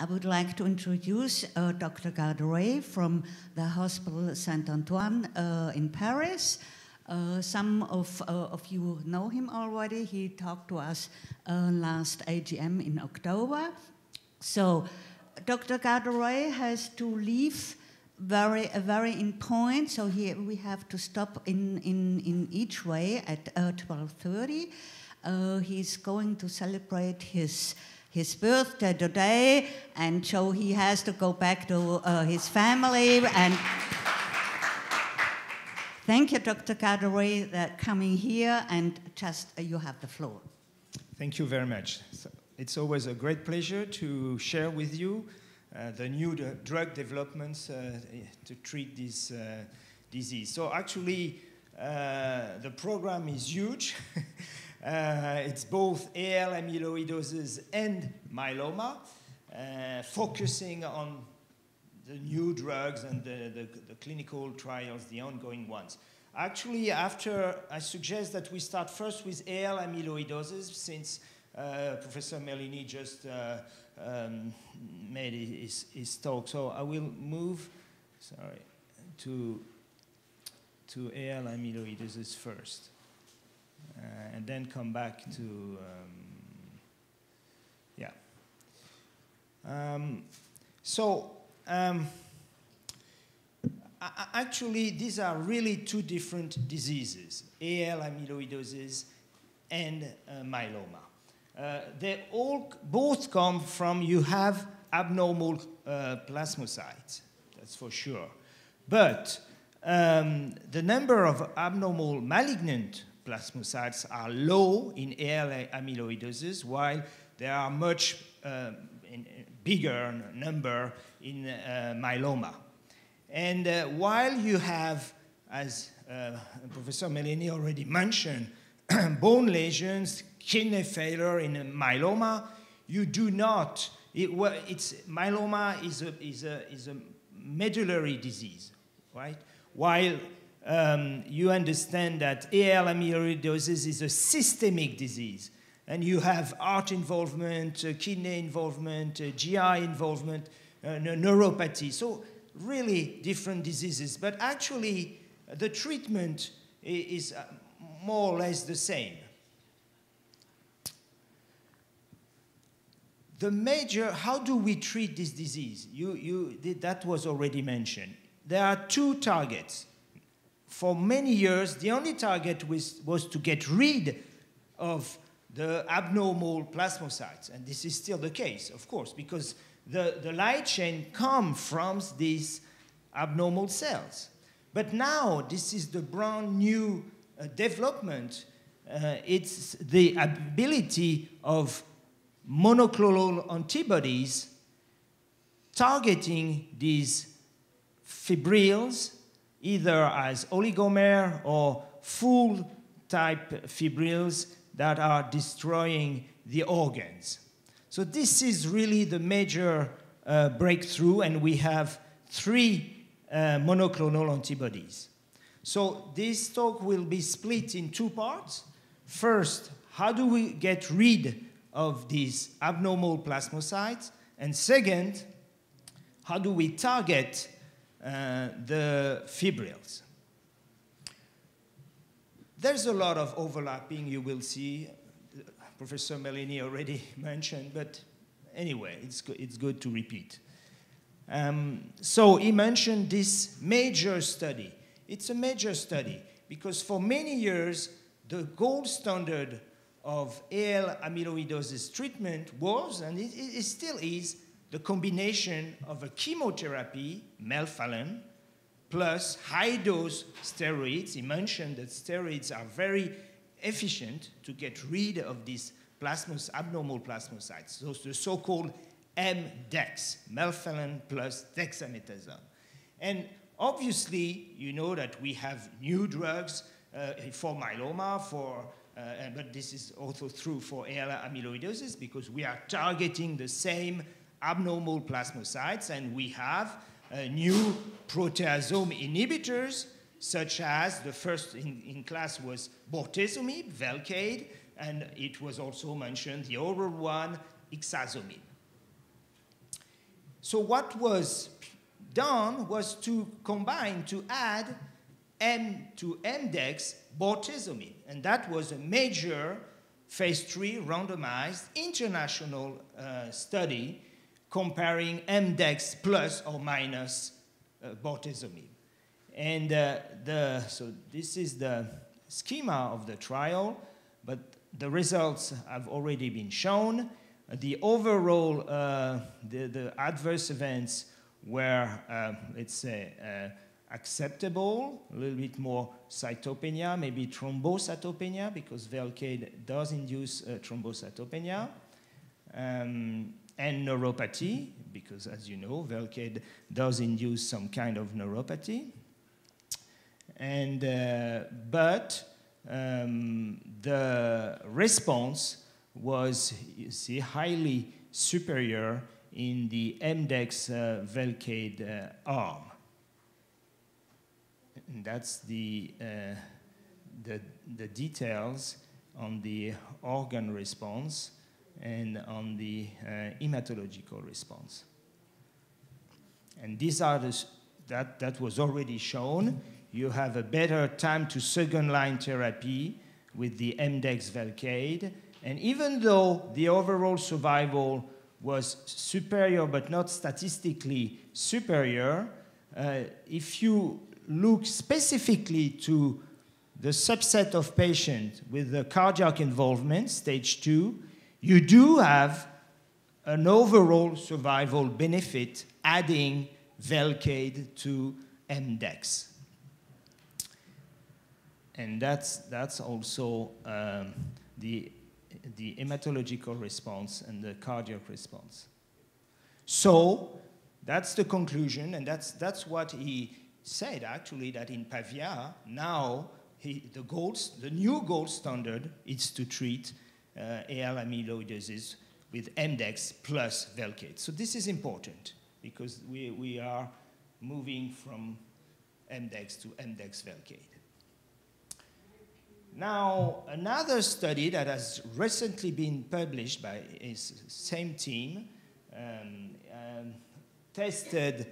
I would like to introduce uh, Dr. Garderet from the Hospital Saint Antoine uh, in Paris. Uh, some of, uh, of you know him already. He talked to us uh, last AGM in October. So, Dr. Garderet has to leave very, very in point. So here we have to stop in, in, in each way at 12:30. Uh, he's going to celebrate his his birthday today, and so he has to go back to uh, his family. And thank you, Dr. Garderet, that coming here, and just uh, you have the floor. Thank you very much. It's always a great pleasure to share with you uh, the new drug developments uh, to treat this uh, disease. So actually, uh, the program is huge. Uh, it's both AL amyloidosis and myeloma, uh, focusing on the new drugs and the, the, the, clinical trials, the ongoing ones. Actually, after I suggest that we start first with AL amyloidosis, since uh, Professor Merlini just uh, um, made his, his talk. So I will move, sorry, to, to AL amyloidosis first. Uh, and then come back to, um, yeah. Um, so, um, actually, these are really two different diseases, AL amyloidosis and uh, myeloma. Uh, they all both come from you have abnormal uh, plasmocytes, that's for sure. But um, the number of abnormal malignant plasmocytes are low in AL amyloidosis, while there are much uh, bigger number in uh, myeloma. And uh, while you have, as uh, Professor Merlini already mentioned, bone lesions, kidney failure in myeloma, you do not. It, well, it's, myeloma is a, is, a, is a medullary disease, right? While um, you understand that AL amyloidosis is a systemic disease. And you have heart involvement, uh, kidney involvement, uh, GI involvement, uh, neuropathy. So, really different diseases. But actually, the treatment is uh, more or less the same. The major, how do we treat this disease? You, you, that was already mentioned. There are two targets for many years, the only target was, was to get rid of the abnormal plasmocytes. And this is still the case, of course, because the, the light chain comes from these abnormal cells. But now, this is the brand new uh, development. Uh, it's the ability of monoclonal antibodies targeting these fibrils either as oligomer or full type fibrils that are destroying the organs. So this is really the major uh, breakthrough, and we have three uh, monoclonal antibodies. So this talk will be split in two parts. First, how do we get rid of these abnormal plasmocytes? And second, how do we target the fibrils. There's a lot of overlapping you will see. Professor Merlini already mentioned, but anyway, it's, go it's good to repeat. Um, so he mentioned this major study. It's a major study because for many years, the gold standard of AL amyloidosis treatment was, and it, it still is, the combination of a chemotherapy, melphalan, plus high dose steroids. He mentioned that steroids are very efficient to get rid of these plasmos, abnormal plasmocytes, those the so called MDEX, melphalan plus dexamethasone. And obviously, you know that we have new drugs uh, for myeloma, for uh, but this is also true for AL amyloidosis because we are targeting the same abnormal plasmocytes, and we have uh, new proteasome inhibitors, such as the first in, in class was bortezomib, Velcade, and it was also mentioned the oral one, ixazomib. so what was done was to combine, to add M to MDEX bortezomib. And that was a major phase three randomized international uh, study comparing MDEX plus or minus uh, bortezomib. And uh, the, so this is the schema of the trial, but the results have already been shown. The overall, uh, the, the adverse events were, uh, let's say, uh, acceptable, a little bit more cytopenia, maybe thrombocytopenia, because Velcade does induce uh, thrombocytopenia, um, and neuropathy, because as you know, Velcade does induce some kind of neuropathy. And, uh, but um, the response was, you see, highly superior in the MDEX uh, Velcade uh, arm. And that's the, uh, the, the details on the organ response and on the uh, hematological response. And these are the, that, that was already shown. You have a better time to second line therapy with the MDEX Velcade. And even though the overall survival was superior but not statistically superior, uh, if you look specifically to the subset of patients with the cardiac involvement, stage two, you do have an overall survival benefit adding Velcade to MDEX. And that's, that's also um, the, the hematological response and the cardiac response. So that's the conclusion, and that's, that's what he said actually that in Pavia, now he, the, gold, the new gold standard is to treat AL amyloidosis with MDEX plus Velcade. So this is important because we, we are moving from MDEX to MDEX Velcade. Now, another study that has recently been published by his same team um, um, tested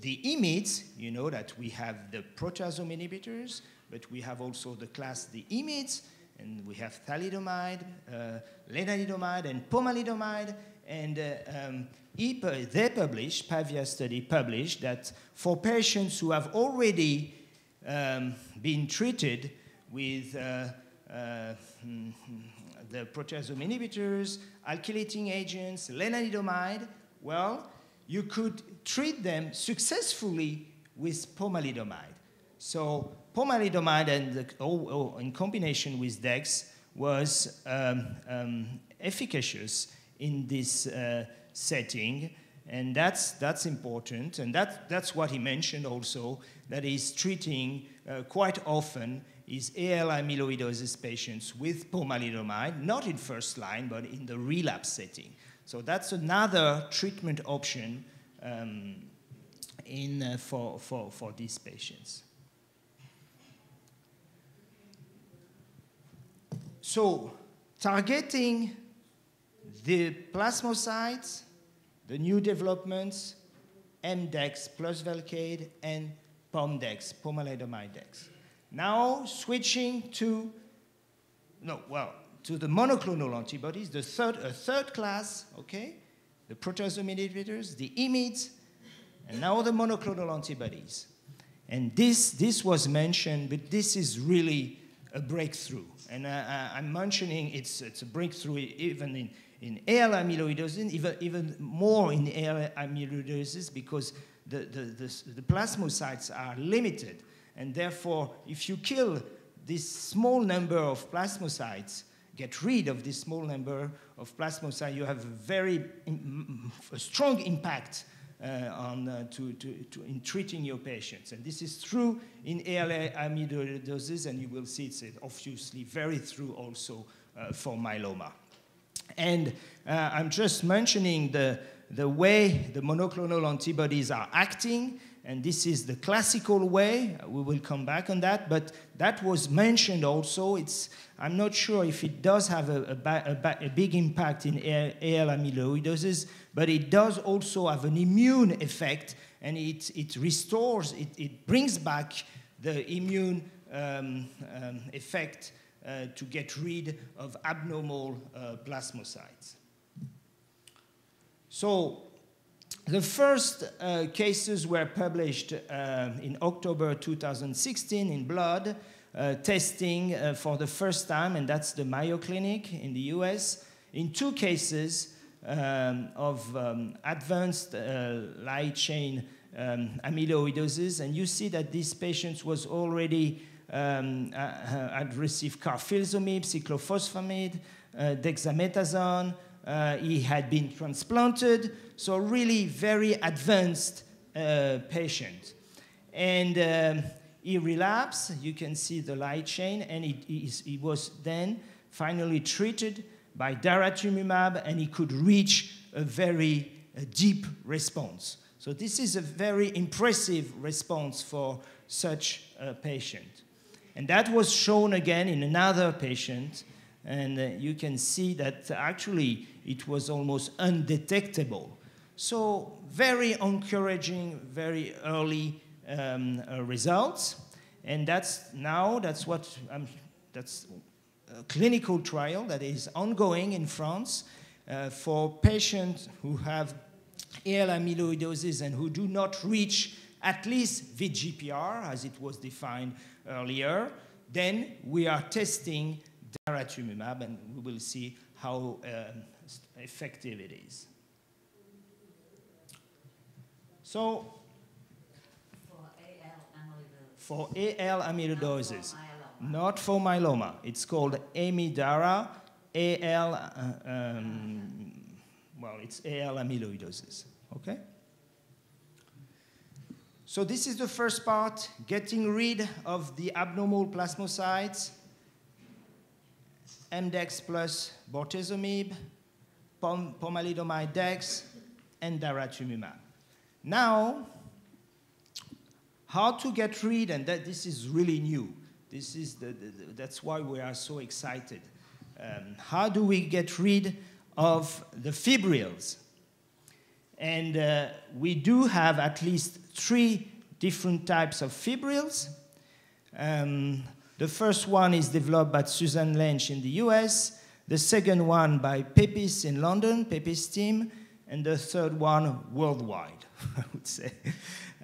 the IMiDs, you know that we have the proteasome inhibitors, but we have also the class the IMiDs, and we have thalidomide, uh, lenalidomide, and pomalidomide. And uh, um, they published, Pavia study published, that for patients who have already um, been treated with uh, uh, the proteasome inhibitors, alkylating agents, lenalidomide, well, you could treat them successfully with pomalidomide. So pomalidomide and oh, oh, in combination with DEX was um, um, efficacious in this uh, setting, and that's, that's important. And that, that's what he mentioned also, that he's treating uh, quite often is AL amyloidosis patients with pomalidomide, not in first line, but in the relapse setting. So that's another treatment option um, in, uh, for, for, for these patients. So targeting the plasmocytes, the new developments, MDEX plus Velcade, and POMDEX, pomalidomide DEX. Now switching to, no, well, to the monoclonal antibodies, the third, a third class, okay? The proteasome inhibitors, the IMiDs, and now the monoclonal antibodies. And this, this was mentioned, but this is really a breakthrough. And uh, I'm mentioning it's, it's a breakthrough even in, in AL amyloidosis, even, even more in AL amyloidosis because the, the, the, the plasmocytes are limited. And therefore, if you kill this small number of plasmocytes, get rid of this small number of plasmocytes, you have a very a strong impact uh, on, uh, to, to, to, in treating your patients. And this is true in ALA amyloidosis, and you will see it's obviously very true also uh, for myeloma. And uh, I'm just mentioning the, the way the monoclonal antibodies are acting, and this is the classical way. We will come back on that, but that was mentioned also. It's, I'm not sure if it does have a, a, a big impact in AL amyloidosis, but it does also have an immune effect, and it, it restores, it, it brings back the immune um, um, effect uh, to get rid of abnormal uh, plasmocytes. So the first uh, cases were published uh, in October 2016 in Blood, uh, testing uh, for the first time, and that's the Mayo Clinic in the US, in two cases um, of um, advanced uh, light chain um, amyloidosis. And you see that these patients was already um, uh, had received carfilzomib, cyclophosphamide, dexamethasone, uh, he had been transplanted, so really very advanced uh, patient. And um, he relapsed, you can see the light chain, and he, he, he was then finally treated by daratumumab, and he could reach a very deep response. So this is a very impressive response for such a patient. And that was shown again in another patient, and uh, you can see that actually it was almost undetectable. So very encouraging, very early um, uh, results. And that's now, that's what, um, that's a clinical trial that is ongoing in France uh, for patients who have AL amyloidosis and who do not reach at least VGPR, as it was defined earlier. Then we are testing daratumumab, and we will see how um, effective it is. So, for AL amyloidosis, not for myeloma. It's called Amidara AL, um, well, it's AL amyloidosis, okay? So this is the first part, getting rid of the abnormal plasmocytes, MDEX plus bortezomib, pom pomalidomide dex, and daratumumab. Now, how to get rid, and that this is really new. This is the, the, the that's why we are so excited. Um, how do we get rid of the fibrils? And uh, we do have at least three different types of fibrils. Um, the first one is developed by Susan Lynch in the US, the second one by Pepys in London, Pepys team, and the third one worldwide, I would say.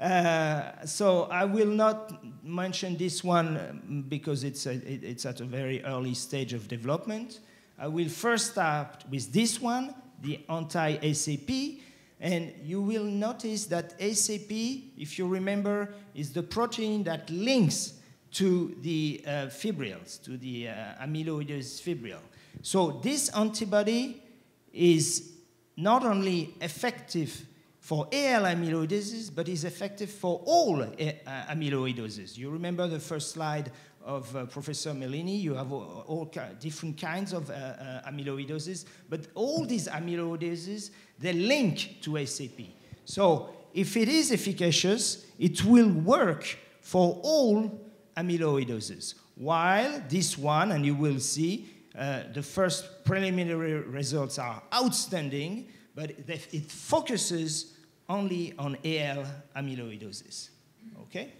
Uh, so I will not mention this one um, because it's, a, it's at a very early stage of development. I will first start with this one, the anti-ACP, and you will notice that ACP, if you remember, is the protein that links to the uh, fibrils, to the uh, amyloidous fibril. So this antibody is not only effective for AL amyloidosis, but is effective for all uh, amyloidosis. You remember the first slide of uh, Professor Merlini, you have all, all different kinds of uh, uh, amyloidosis, but all these amyloidosis, they link to ACP. So if it is efficacious, it will work for all amyloidosis. While this one, and you will see, uh, the first preliminary results are outstanding, but it focuses only on AL amyloidosis. Okay?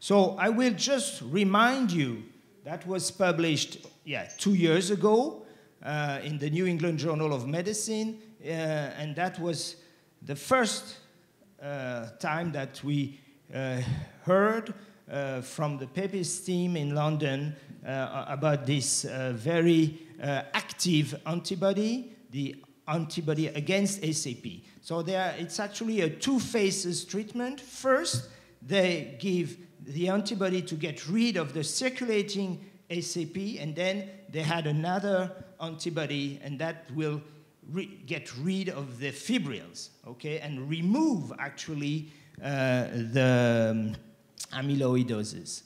So I will just remind you that was published, yeah, two years ago uh, in the New England Journal of Medicine, uh, and that was the first uh, time that we uh, heard from the Pepys team in London uh, about this uh, very active antibody, the antibody against ACP. So it's actually a two phases treatment. First, they give the antibody to get rid of the circulating ACP, and then they had another antibody, and that will get rid of the fibrils, okay, and remove actually uh, the um, amyloidosis.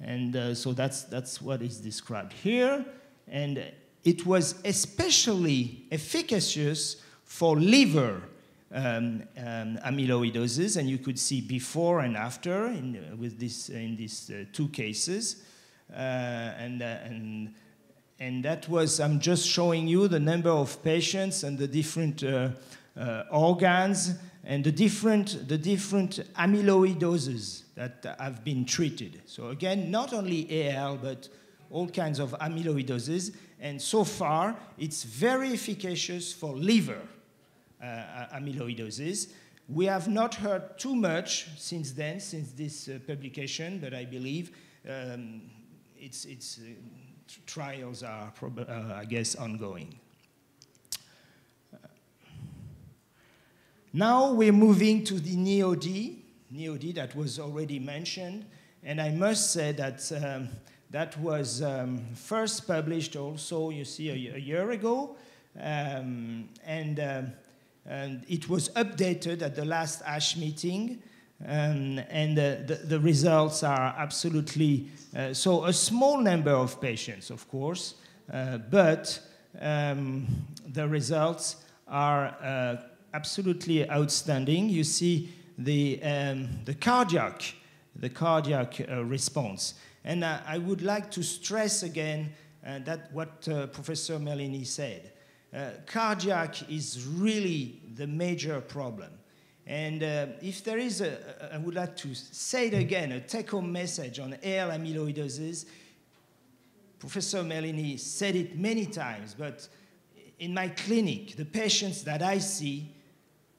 And uh, so that's, that's what is described here. And it was especially efficacious for liver um, um, amyloidosis, and you could see before and after in, uh, with this, in these uh, two cases. Uh, and, uh, and, and that was, I'm just showing you the number of patients and the different uh, organs and the different, the different amyloidoses that have been treated. So again, not only AL, but all kinds of amyloidoses. And so far, it's very efficacious for liver uh, amyloidosis. We have not heard too much since then, since this uh, publication, but I believe um, its, its uh, trials are, I guess, ongoing. Now we're moving to the NEOD, NEOD that was already mentioned, and I must say that um, that was um, first published also, you see, a, a year ago, um, and uh, and it was updated at the last ASH meeting. Um, and uh, the, the, results are absolutely uh, so a small number of patients, of course, uh, but um, the results are uh, absolutely outstanding. You see the, um, the cardiac, the cardiac uh, response. And uh, I would like to stress again that what Professor Merlini said. Uh, cardiac is really the major problem. And uh, if there is a, I would like to say it again, a take-home message on AL amyloidosis, Professor Merlini said it many times, but in my clinic, the patients that I see,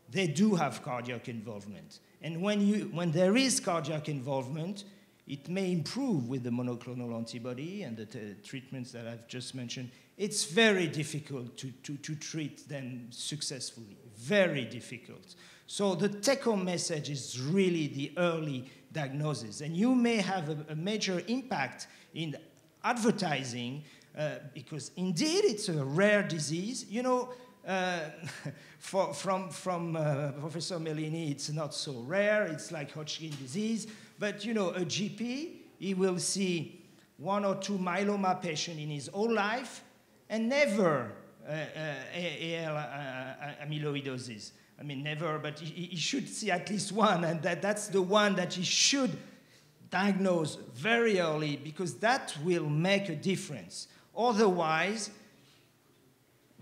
they do have cardiac involvement. And when, you, when there is cardiac involvement, it may improve with the monoclonal antibody and the treatments that I've just mentioned it's very difficult to, to, to treat them successfully. Very difficult. So the take-home message is really the early diagnosis. And you may have a, a major impact in advertising uh, because indeed it's a rare disease. You know, uh, for, from, from uh, Professor Merlini, it's not so rare. It's like Hodgkin disease. But, you know, a GP, he will see one or two myeloma patients in his whole life and never uh, uh, AL uh, amyloidosis. I mean, never, but he, he, should see at least one, and that, that's the one that he should diagnose very early because that will make a difference. Otherwise,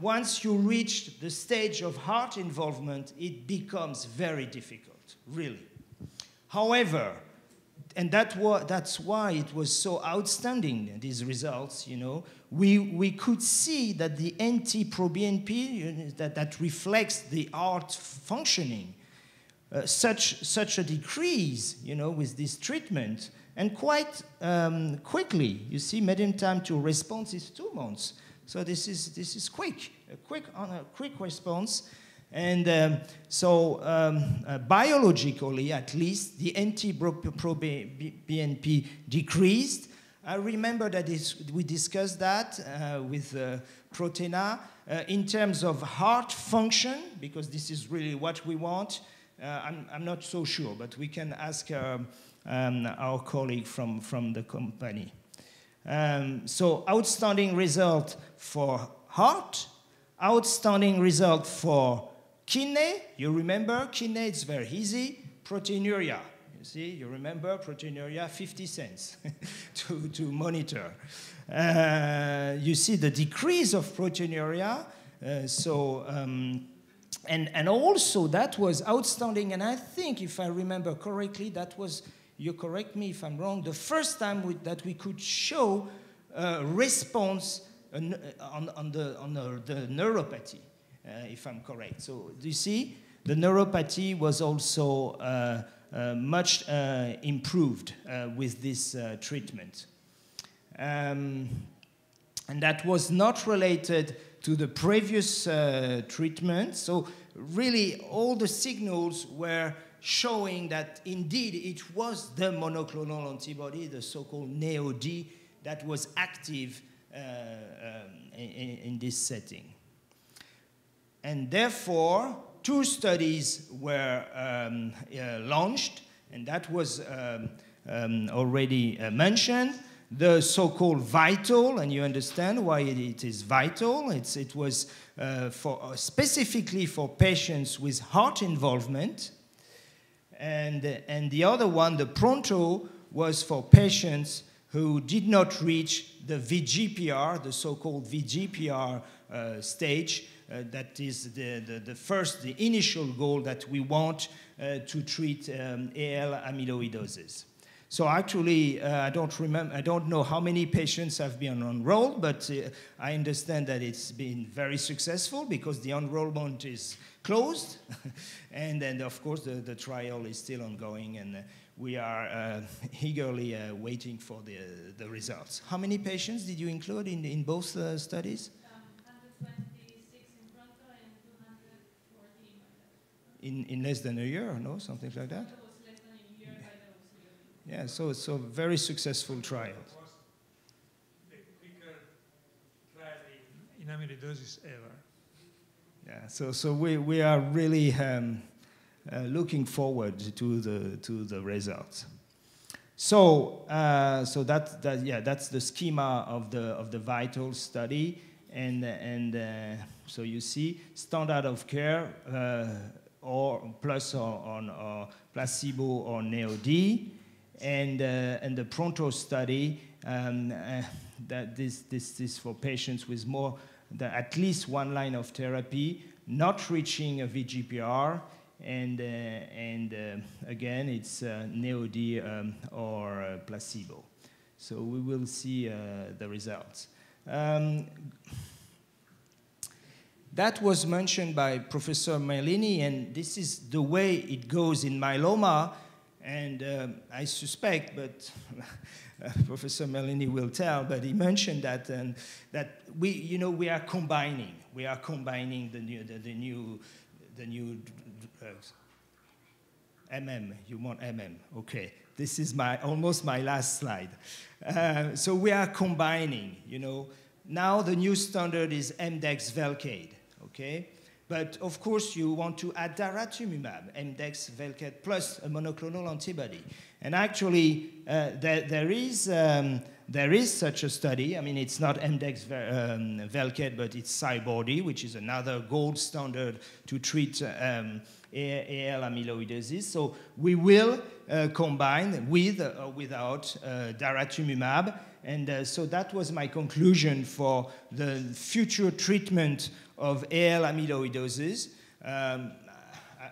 once you reach the stage of heart involvement, it becomes very difficult, really. However, and that that's why it was so outstanding, these results, you know. We, we could see that the NT-proBNP, that, that reflects the heart functioning, uh, such, such a decrease, you know, with this treatment, and quite um, quickly. You see, median time to response is two months. So this is, this is quick, a quick, on a quick response. And um, so, um, uh, biologically, at least, the NT-proBNP decreased. I remember that we discussed that uh, with uh, Prothena uh, in terms of heart function, because this is really what we want. Uh, I'm, I'm, not so sure, but we can ask um, um our colleague from, from the company. Um, so, outstanding result for heart, outstanding result for Kidney, you remember, kidney, it's very easy. Proteinuria, you see, you remember proteinuria, 50 cents to, to monitor. Uh, you see the decrease of proteinuria. Uh, so, um, and, and also that was outstanding. And I think, if I remember correctly, that was, you correct me if I'm wrong, the first time we, that we could show a response on, on, the, on the, the neuropathy. Uh, if I'm correct. So do you see? The neuropathy was also uh, uh, much improved with this treatment. Um, and that was not related to the previous uh, treatment. So, really, all the signals were showing that indeed it was the monoclonal antibody, the so called NEOD, that was active uh, um, in, in, this setting. And therefore, two studies were um, uh, launched, and that was um, um, already uh, mentioned. the so-called vital, and you understand why it is vital. It's, it was uh, for, uh, specifically for patients with heart involvement. And, and the other one, the pronto, was for patients who did not reach the VGPR, the so-called VGPR uh, stage, uh, that is the, the, the, first, the initial goal that we want uh, to treat um, AL amyloidosis. So actually, uh, I don't remember, I don't know how many patients have been enrolled, but uh, I understand that it's been very successful because the enrollment is closed, and then of course the, the trial is still ongoing, and uh, we are uh, eagerly uh, waiting for the, the results. How many patients did you include in, in both uh, studies? in, in less than a year, no? Something like that? Yeah, so it's a very successful trial. in amyloidosis ever. Yeah, so, so we, we are really um, uh, looking forward to the, to the results. So, uh, so that, that, yeah, that's the schema of the, of the vital study. And, and uh, so you see, standard of care uh, or plus or, on or placebo or NEOD. And, uh, and the Pronto study, um, uh, that this, this, this for patients with more than at least one line of therapy, not reaching a VGPR, and, uh, and uh, again, it's uh, NEOD um, or uh, placebo. So we will see the results. Um, that was mentioned by Professor Merlini, and this is the way it goes in myeloma. And um, I suspect, but Professor Merlini will tell, but he mentioned that, and that we, you know, we are combining. We are combining the new, the, the new, the new. MM, you want MM, okay. This is my, almost my last slide. Uh, so we are combining, you know. Now the new standard is MDEX Velcade okay? But of course, you want to add daratumumab, MDEX, Velcade, plus a monoclonal antibody. And actually, uh, there, there, is, um, there is such a study. I mean, it's not MDEX um, Velcade, but it's CyBorD, which is another gold standard to treat um, AL amyloidosis. So we will uh, combine with or without uh, daratumumab. And uh, so that was my conclusion for the future treatment of AL amyloidosis. Um,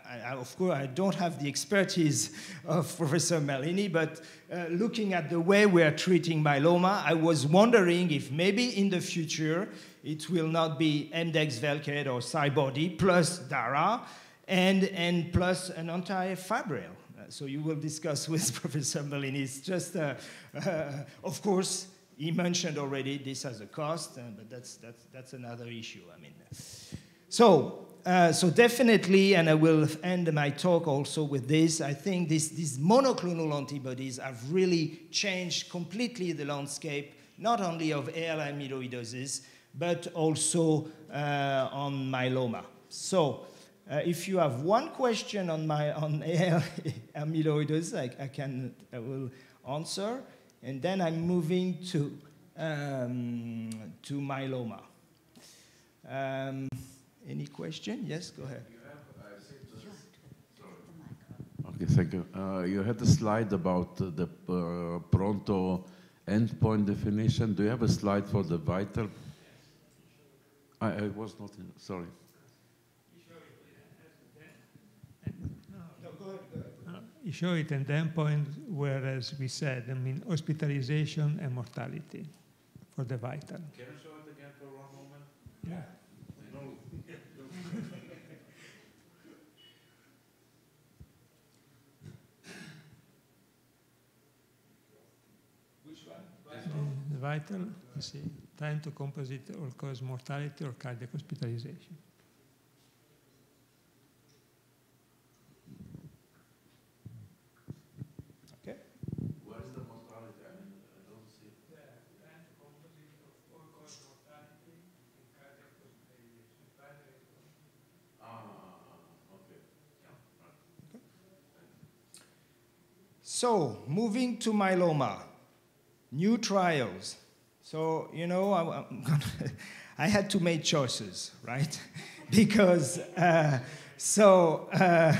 I, I, of course, I don't have the expertise of Professor Merlini, but uh, looking at the way we are treating myeloma, I was wondering if maybe in the future it will not be MDEX Velcade or CyBorD plus DARA and, and plus an antifibril. So you will discuss with Professor Merlini. It's just, uh, uh, of course, he mentioned already this has a cost, but that's, that's, that's another issue. I mean, so, uh, so definitely, and I will end my talk also with this, I think this, these monoclonal antibodies have really changed completely the landscape, not only of AL amyloidosis, but also uh, on myeloma. So, uh, if you have one question on my on AL amyloidosis, I, I can I will answer. And then I'm moving to, um, to myeloma. Um, any question? Yes, go ahead. Okay, thank you. Uh, you had a slide about uh, the uh, pronto endpoint definition. Do you have a slide for the vital? I, I was not in, sorry. you show it the endpoint, whereas we said, I mean, hospitalization and mortality for the vital. Can you show it again for one moment? Yeah. Which one? The vital, you see, time to composite or cause mortality or cardiac hospitalization. So, moving to myeloma. new trials. So, you know, I, I had to make choices, right? because, uh, so uh,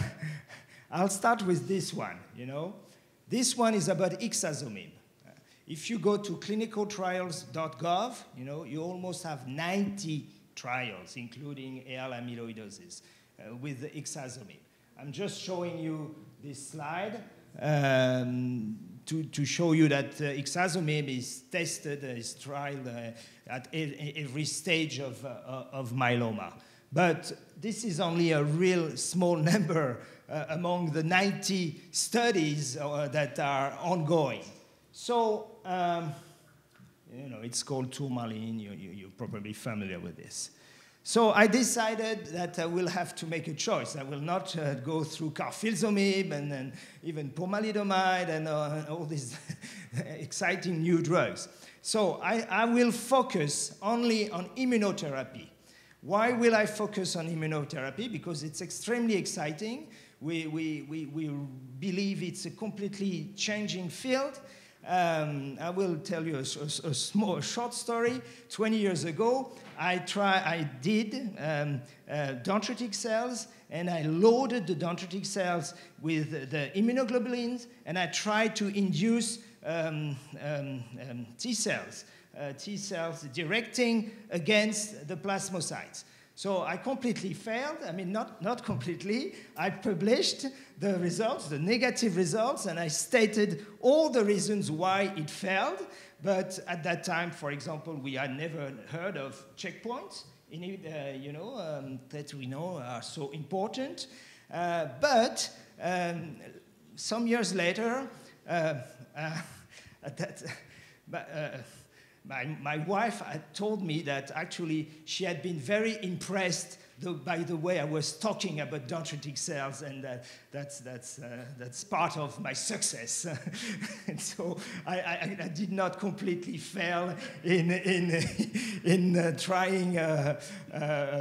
I'll start with this one, you know. This one is about ixazomib. If you go to clinicaltrials.gov, you know, you almost have 90 trials, including AL amyloidosis, uh, with ixazomib. I'm just showing you this slide um, to, to show you that uh, ixazomib is tested, uh, is tried uh, at every stage of, uh, of myeloma. But this is only a real small number uh, among the 90 studies uh, that are ongoing. So, um, you know, it's called tourmaline. You, you, you're probably familiar with this. So I decided that I will have to make a choice. I will not uh, go through carfilzomib and, and even pomalidomide and uh, all these exciting new drugs. So I, I will focus only on immunotherapy. Why will I focus on immunotherapy? Because it's extremely exciting. We, we, we, we believe it's a completely changing field. Um, I will tell you a, a, a, small, short story. 20 years ago, I, try, I did um, uh, dendritic cells, and I loaded the dendritic cells with the immunoglobulins, and I tried to induce um, um, um T cells, uh, T cells directing against the plasmocytes. So I completely failed. I mean, not, not completely. I published the results, the negative results, and I stated all the reasons why it failed. But at that time, for example, we had never heard of checkpoints, in uh, you know, um, that we know are so important. Uh, but um, some years later, uh, uh that, uh, my, my wife had told me that actually she had been very impressed the, by the way I was talking about dendritic cells, and uh, that's, that's, uh, that's part of my success. and so I, I, I, did not completely fail in, in, in uh, trying uh, uh,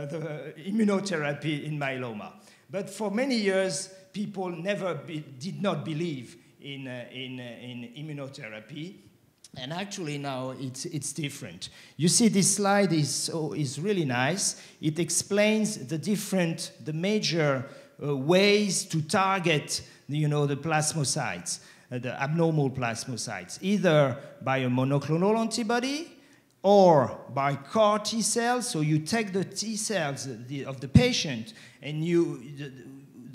the immunotherapy in myeloma. But for many years, people never be, did not believe in, uh, in, in immunotherapy. And actually now it's, it's different. You see this slide is, is really nice. It explains the different, the major uh, ways to target you know, the plasmocytes, uh, the abnormal plasmocytes, either by a monoclonal antibody or by CAR T cells. So you take the T cells of the patient and you,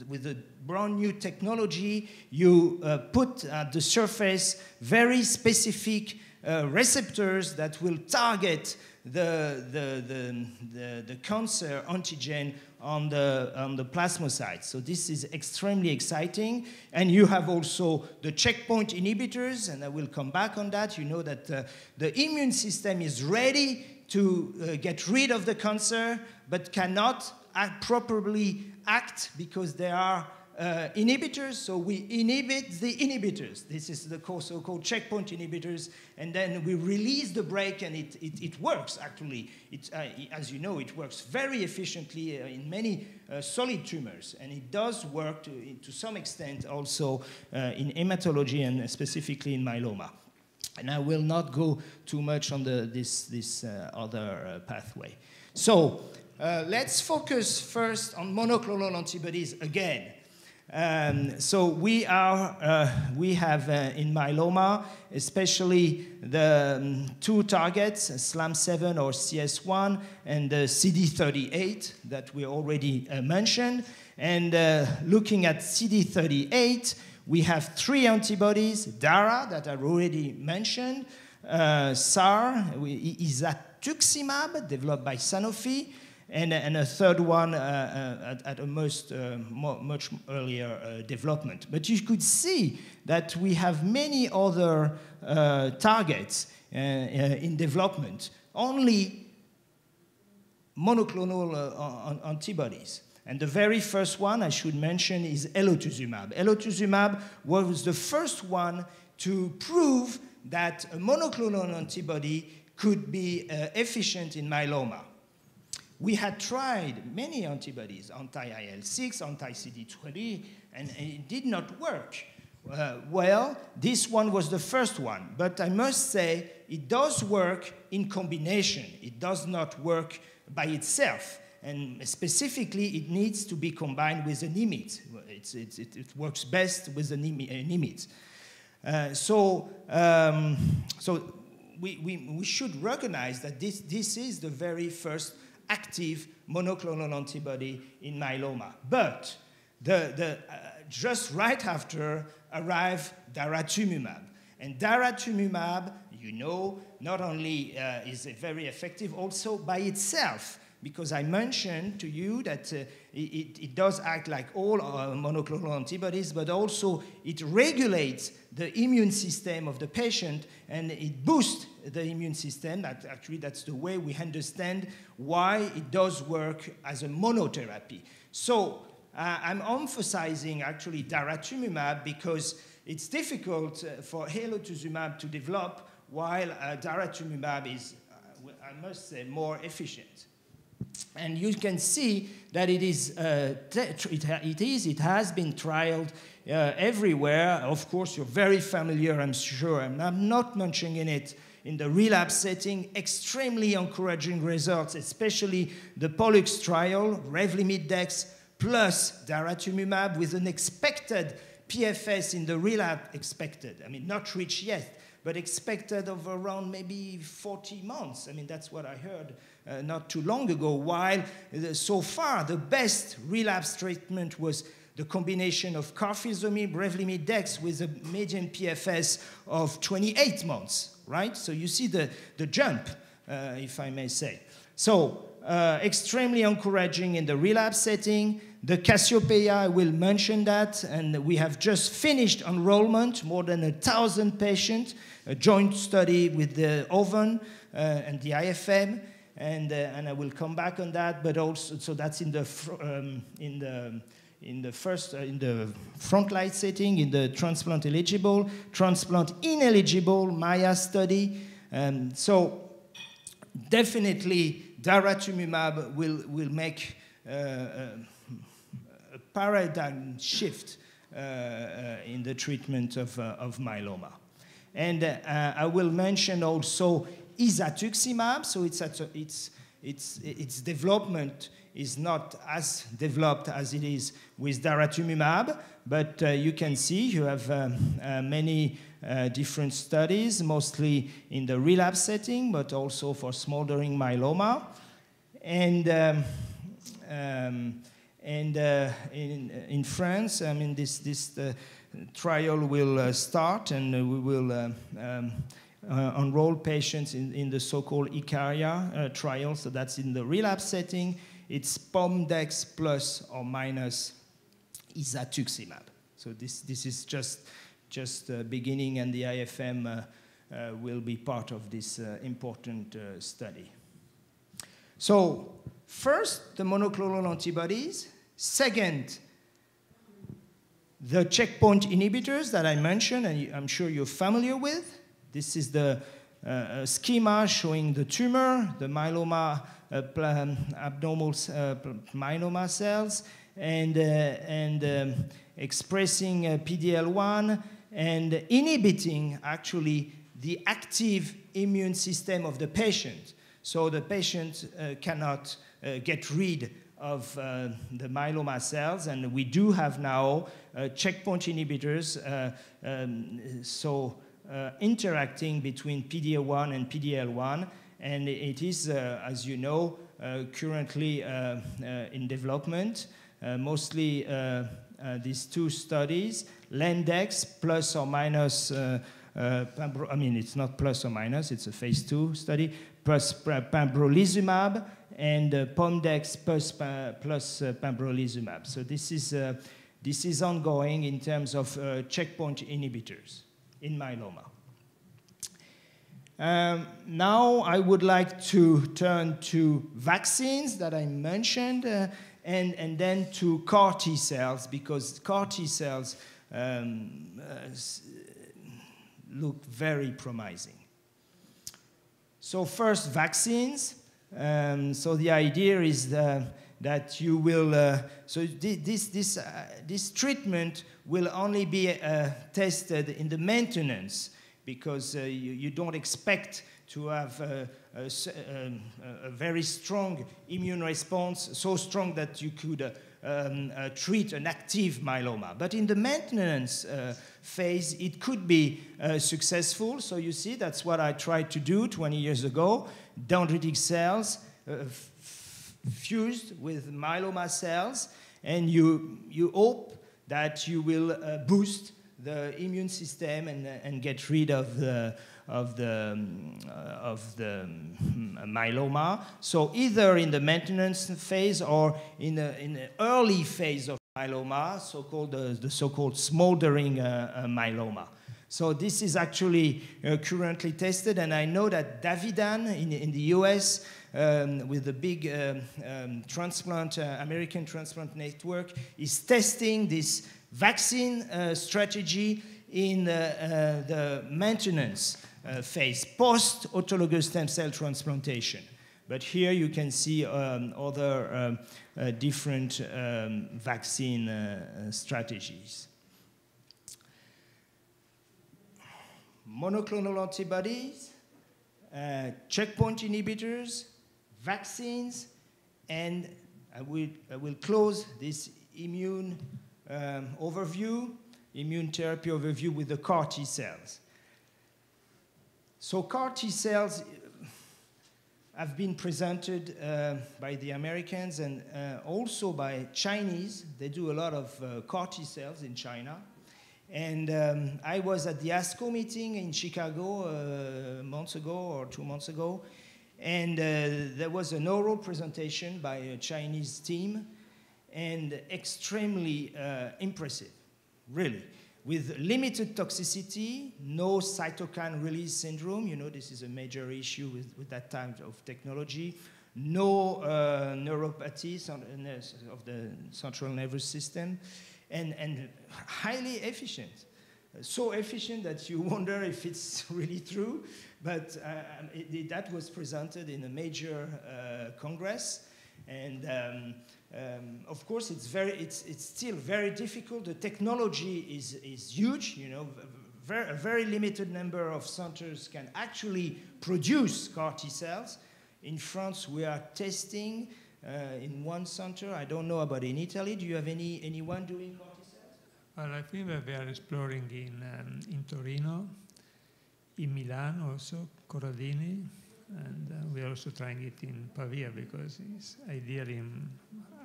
with the brand new technology, you uh, put at the surface very specific uh, receptors that will target the, the, the, the, the cancer antigen on the, on the plasmocytes. So this is extremely exciting. And you have also the checkpoint inhibitors, and I will come back on that. You know that uh, the immune system is ready to uh, get rid of the cancer, but cannot act properly act because there are uh, inhibitors, so we inhibit the inhibitors. This is the so-called checkpoint inhibitors, and then we release the brake, and it, it, it works, actually. It, uh, as you know, it works very efficiently uh, in many uh, solid tumors, and it does work to, to some extent also uh, in hematology and specifically in myeloma. And I will not go too much on the, this, this other pathway. So let's focus first on monoclonal antibodies again. Um, so we are, uh, we have uh, in myeloma, especially the um, two targets, SLAM7 or CS1 and the CD38 that we already uh, mentioned. And uh, looking at CD38, we have three antibodies, DARA that I already mentioned, uh, SAR, isatuximab, developed by Sanofi, and, and a third one uh, uh, at, at, a most, uh, much earlier development. But you could see that we have many other targets in development, only monoclonal antibodies. And the very first one I should mention is elotuzumab. Elotuzumab was the first one to prove that a monoclonal antibody could be uh, efficient in myeloma. We had tried many antibodies, anti-IL-6, anti-CD20, and it did not work. Uh, well, this one was the first one, but I must say it does work in combination. It does not work by itself. And specifically, it needs to be combined with an IMiD. It's, it's, it, it, works best with an IMiD. Uh, so, um, so we, we, we should recognize that this, this is the very first active monoclonal antibody in myeloma. But the, the, uh, just right after arrived daratumumab. And daratumumab, you know, not only uh, is very effective, also by itself, because I mentioned to you that uh, it, it, does act like all uh, monoclonal antibodies, but also it regulates the immune system of the patient and it boosts the immune system. That actually, that's the way we understand why it does work as a monotherapy. So uh, I'm emphasizing actually daratumumab because it's difficult uh, for elotuzumab to develop while uh, daratumumab is, uh, I must say, more efficient. And you can see that it is, uh, it, is it has been trialed uh, everywhere. Of course, you're very familiar, I'm sure, and I'm not mentioning it in the relapse setting, extremely encouraging results, especially the Pollux trial, Revlimid Dex, plus daratumumab with an expected PFS in the relapse expected. I mean, not reached yet, but expected of around maybe 40 months. I mean, that's what I heard uh, not too long ago, while uh, so far the best relapse treatment was the combination of carfilzomib, Revlimid, Dex with a median PFS of 28 months, right? So you see the, the jump, uh, if I may say. So uh, extremely encouraging in the relapse setting. The Cassiopeia, I will mention that, and we have just finished enrollment, more than a thousand patients, a joint study with the HOVON uh, and the IFM, and, uh, and I will come back on that, but also, so that's in the, um, in the, in the first, uh, in the frontline setting, in the transplant eligible, transplant ineligible MAIA study. Um, so definitely daratumumab will, will make uh, a, a, paradigm shift uh, uh, in the treatment of, of myeloma. And uh, I will mention also isatuximab, so it's, it's, it's, its development is not as developed as it is with daratumumab, but uh, you can see you have um, uh, many uh, different studies, mostly in the relapse setting, but also for smoldering myeloma. And, um, um, and uh, in, in France, I mean, this, this uh, trial will uh, start and we will um, enroll patients in, in the so-called ICARIA trial, so that's in the relapse setting. It's Pomdex plus or minus isatuximab. So this, this is just just uh, beginning, and the IFM uh, uh, will be part of this important study. So, first, the monoclonal antibodies. Second, the checkpoint inhibitors that I mentioned, and I'm sure you're familiar with. This is the uh, schema showing the tumor, the myeloma, uh, um, abnormal uh, myeloma cells, and, and um, expressing PD-L1 and inhibiting actually the active immune system of the patient. So the patient uh, cannot uh, get rid of uh, the myeloma cells, and we do have now uh, checkpoint inhibitors, uh, um, so uh, interacting between PD-L1 and PD-L1, and it is, as you know, currently in development, mostly these two studies, Lendex plus or minus, uh, uh, I mean, it's not plus or minus, it's a phase two study, plus pembrolizumab and uh, Pomdex plus, plus uh, pembrolizumab. So this is, uh, this is ongoing in terms of uh, checkpoint inhibitors in myeloma. Um, now I would like to turn to vaccines that I mentioned uh, and, and then to CAR T cells because CAR T cells um, uh, look very promising. So first, vaccines. Um, so the idea is the, that you will, uh, so this, this, uh, this treatment will only be uh, tested in the maintenance because uh, you, you, don't expect to have a, a, um, a, very strong immune response, so strong that you could uh, um, uh, treat an active myeloma. But in the maintenance uh, phase, it could be uh, successful. So you see, that's what I tried to do 20 years ago. Dendritic cells uh, fused with myeloma cells, and you, you hope that you will uh, boost the immune system and, uh, and get rid of the, of the, um, uh, of the um, myeloma. So either in the maintenance phase or in the, in the early phase of myeloma, so-called uh, the so-called smoldering uh, myeloma. So this is actually uh, currently tested, and I know that Avigan in, in the US, um, with the big um, um, transplant, uh, American transplant network, is testing this vaccine uh, strategy in uh, the maintenance uh, phase, post-autologous stem cell transplantation. But here you can see um, other um, uh, different um, vaccine uh, strategies. Monoclonal antibodies, uh, checkpoint inhibitors, vaccines, and I will, I will close this immune um, overview, immune therapy overview with the CAR T cells. So CAR T cells have been presented uh, by the Americans and uh, also by Chinese. They do a lot of uh, CAR T cells in China. And um, I was at the ASCO meeting in Chicago uh, months ago or two months ago, and uh, there was an oral presentation by a Chinese team, and extremely uh, impressive, really with limited toxicity, no cytokine release syndrome. You know, this is a major issue with, with that type of technology. No uh, neuropathy of the central nervous system, and, and highly efficient. So efficient that you wonder if it's really true, but uh, it, that was presented in a major uh, congress. And um, um, of course, it's, very, it's, it's still very difficult. The technology is, is huge. You know, very, a very limited number of centers can actually produce CAR T cells. In France, we are testing uh, in one center. I don't know about in Italy. Do you have any, anyone doing CAR Well, I think that we are exploring in, um, in Torino, in Milan also, Corradini, and uh, we are also trying it in Pavia because it's ideal in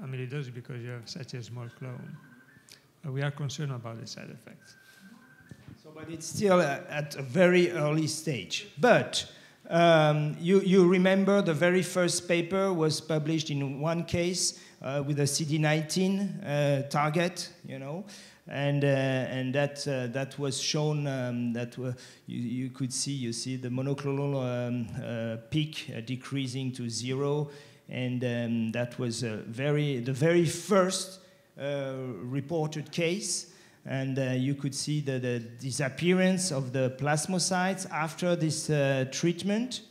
amyloidosis because you have such a small clone. But we are concerned about the side effects. So, but it's still at a very early stage. But um, you, you remember the very first paper was published in one case uh, with a CD19 uh, target, you know, and uh, and that uh, that was shown um, that you, you could see you see the monoclonal um, uh, peak decreasing to zero, and um, that was very the very first reported case and uh, you could see the, the, disappearance of the plasmocytes after this uh, treatment.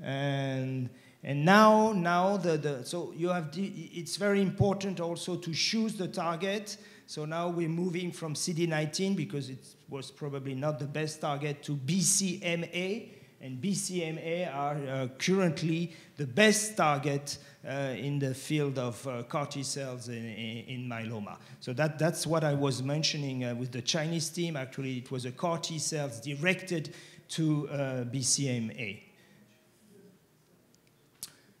And and now now the, the so you have it's very important also to choose the target. So now we're moving from CD19 because it was probably not the best target to BCMA, and BCMA are uh, currently the best target uh, in the field of uh, CAR T cells in, in, myeloma. So that, that's what I was mentioning with the Chinese team. Actually, it was a CAR T cells directed to BCMA.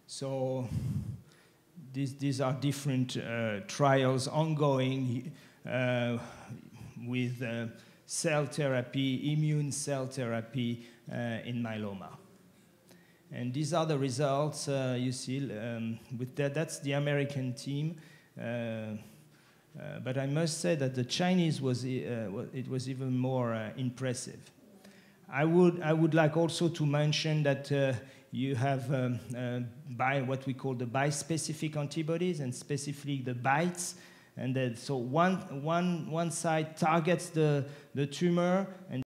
So these, these are different uh, trials ongoing uh, with uh, cell therapy, immune cell therapy in myeloma. And these are the results you see. Um, with that, that's the American team. Uh, but I must say that the Chinese was uh, it was even more uh, impressive. I would I would like also to mention that you have um, uh, by what we call the bispecific antibodies and specifically the BiTEs. And then, so one, one, one side targets the, the tumor and